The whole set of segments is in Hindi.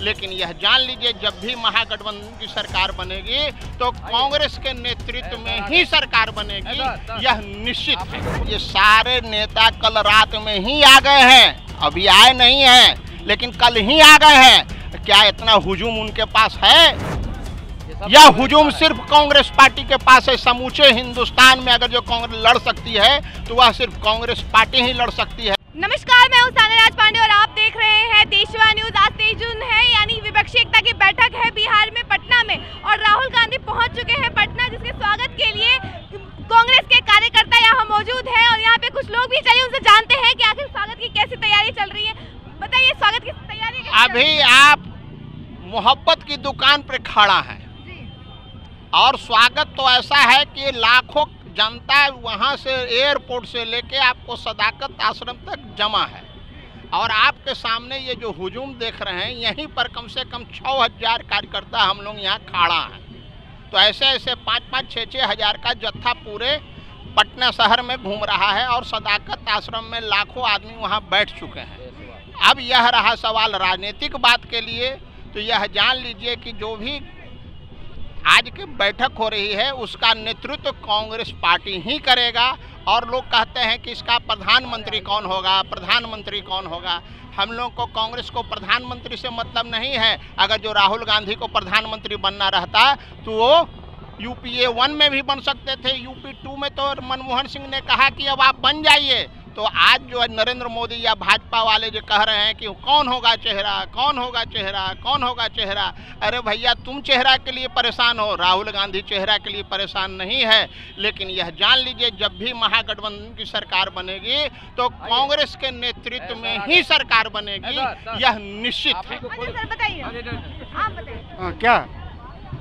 लेकिन यह जान लीजिए जब भी महागठबंधन की सरकार बनेगी तो कांग्रेस के नेतृत्व में ही सरकार बनेगी यह निश्चित है। ये सारे नेता कल रात में ही आ गए हैं अभी आए नहीं हैं लेकिन कल ही आ गए हैं। क्या इतना हुजूम उनके पास है? यह हुजूम सिर्फ़ कांग्रेस पार्टी के पास है समूचे हिंदुस्तान में अगर जो कांग्रेस लड़ सकती है तो वह सिर्फ़ कांग्रेस पार्टी ही लड़ सकती है। नमस्कार मैं हूँ राज पांडे और आप देख रहे हैं देशवा न्यूज़। आज तेईस जून है यानी विपक्षी एकता की बैठक है बिहार में पटना में। और राहुल गांधी पहुँच चुके हैं पटना जिसके स्वागत के लिए कांग्रेस के कार्यकर्ता यहाँ मौजूद हैं और यहाँ पे कुछ लोग भी चलिए उनसे जानते हैं कि आखिर स्वागत की कैसी तैयारी चल रही है। बताइए स्वागत की तैयारी अभी आप मोहब्बत की दुकान पर खड़ा है। और स्वागत तो ऐसा है कि लाखों जनता वहाँ से एयरपोर्ट से लेके आपको सदाकत आश्रम तक जमा है। और आपके सामने ये जो हुजूम देख रहे हैं, यहीं पर कम से कम छः हज़ार कार्यकर्ता हम लोग यहाँ खड़ा हैं। तो ऐसे ऐसे पाँच पाँच छः छः हज़ार का जत्था पूरे पटना शहर में घूम रहा है और सदाकत आश्रम में लाखों आदमी वहाँ बैठ चुके हैं। अब यह रहा सवाल राजनीतिक बात के लिए तो यह जान लीजिए कि जो भी आज की बैठक हो रही है, उसका नेतृत्व कांग्रेस पार्टी ही करेगा। और लोग कहते हैं कि इसका प्रधानमंत्री कौन होगा, प्रधानमंत्री कौन होगा? हम लोग को कांग्रेस को प्रधानमंत्री से मतलब नहीं है। अगर जो राहुल गांधी को प्रधानमंत्री बनना रहता तो वो यूपीए वन में भी बन सकते थे। यूपी टू में तो मनमोहन सिंह ने कहा कि अब आप बन जाइए। तो आज जो है नरेंद्र मोदी या भाजपा वाले जो कह रहे हैं कि कौन होगा चेहरा कौन होगा चेहरा कौन होगा चेहरा? अरे भैया तुम चेहरा के लिए परेशान हो। राहुल गांधी चेहरा के लिए परेशान नहीं है। लेकिन यह जान लीजिए जब भी महागठबंधन की सरकार बनेगी तो कांग्रेस के नेतृत्व में ही सरकार बनेगी। यह निश्चित है। अच्छा सर बताइए। आप बताइए। हाँ, क्या?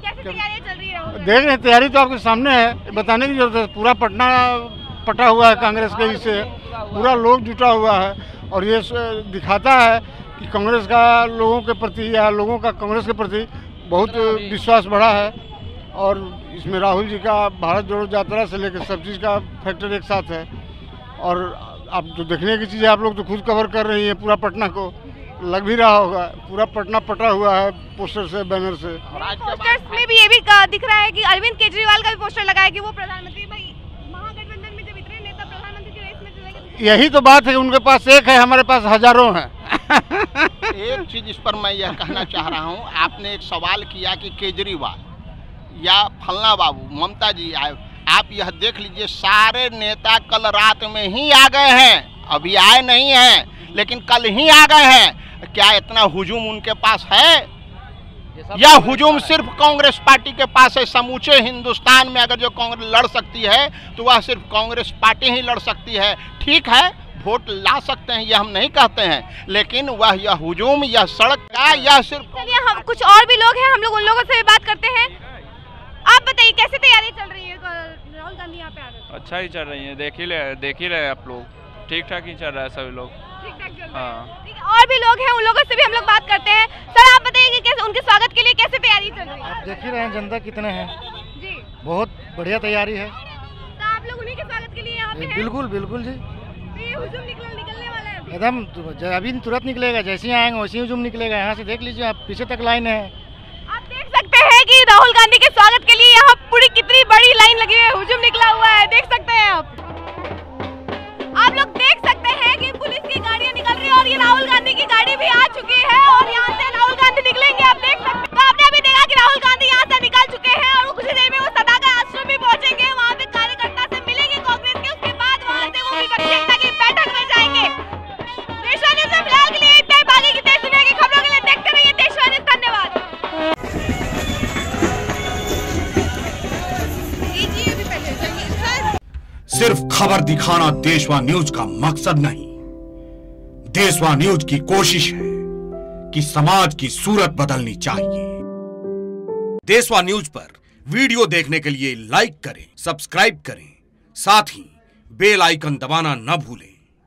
कैसी तैयारी चल रही है राहुल? देख रहे हैं तैयारी तो आपके सामने है। बताने की ज़रूरत है पूरा पटना पटा हुआ है कांग्रेस के इससे पूरा लोग जुटा हुआ है और ये दिखाता है कि कांग्रेस का लोगों के प्रति या लोगों का कांग्रेस के प्रति बहुत विश्वास बढ़ा है और इसमें राहुल जी का भारत जोड़ो यात्रा से लेकर सब चीज़ का फैक्टर एक साथ है। और आप जो देखने की चीज़ आप लोग तो खुद कवर कर रही हैं पूरा पटना को। लग भी रहा होगा, पूरा पटना पटा हुआ है पोस्टर से बैनर से। पोस्टर्स में भी ये भी दिख रहा है कि अरविंद केजरीवाल का भी पोस्टर लगा है कि वो प्रधानमंत्री भाई महागठबंधन में जब इतने नेता प्रधानमंत्री की रेस में चलेंगे तो यही तो बात है, उनके पास एक है, हमारे पास हज़ारों हैं। एक चीज़ इस पर मैं यह कहना चाह रहा हूँ, आपने एक सवाल किया कि केजरीवाल या फलना बाबू, ममता जी आए आप यह देख लीजिए, सारे नेता कल रात में ही आ गए हैं, अभी आए नहीं हैं, लेकिन कल ही आ गए हैं। क्या इतना हुजूम उनके पास है? यह हुजूम सिर्फ़ कांग्रेस पार्टी के पास है समूचे हिंदुस्तान में अगर जो कांग्रेस लड़ सकती है तो वह सिर्फ़ कांग्रेस पार्टी ही लड़ सकती है। ठीक है वोट ला सकते हैं यह हम नहीं कहते हैं लेकिन वह यह हुजूम यह सड़क का यह सिर्फ़ चलिए हम कुछ और भी लोग हैं हम लोग उन लोगों से भी बात करते हैं। आप बताइए कैसे तैयारी चल रही है? राहुल गांधी यहाँ पे आ गए अच्छा ही चल रही है देख ही देख ही रहे आप लोग। ठीक ठाक ही चल रहा है सभी लोग। ठीक ठाक चल रहा हाँ। है। और भी लोग हैं उन लोगों से भी हम लोग बात करते हैं। सर आप बताइए कि कैसे उनके स्वागत के लिए कैसे तैयारी चल रही है देख ही रहे हैं जनता कितने हैं। जी। बहुत बढ़िया तैयारी है। तो आप लोग उन्हीं के स्वागत के लिए यहाँ पे हैं? बिल्कुल बिल्कुल जी। तो ये हुजूम निकल निकलने वाला है। एकदम अभी तुरंत निकलेगा जैसे ही आएँगे वैसे ही जुम निकलेगा। यहाँ से देख लीजिए आप पीछे तक लाइन है। आप देख सकते हैं कि राहुल गांधी के स्वागत के लिए यहाँ पूरी कितनी बड़ी लाइन लगी है। हुजूम निकला हुआ है देख सकते हैं आप। आप लोग देख सकते हैं कि पुलिस की गाड़ियाँ निकल रही है और ये राहुल गांधी की गाड़ी भी आ चुकी है और यहाँ से खबर दिखाना देशवा न्यूज़ का मकसद नहीं। देशवा न्यूज़ की कोशिश है कि समाज की सूरत बदलनी चाहिए। देशवा न्यूज़ पर वीडियो देखने के लिए लाइक करें, सब्सक्राइब करें। साथ ही बेल आइकन दबाना न भूलें।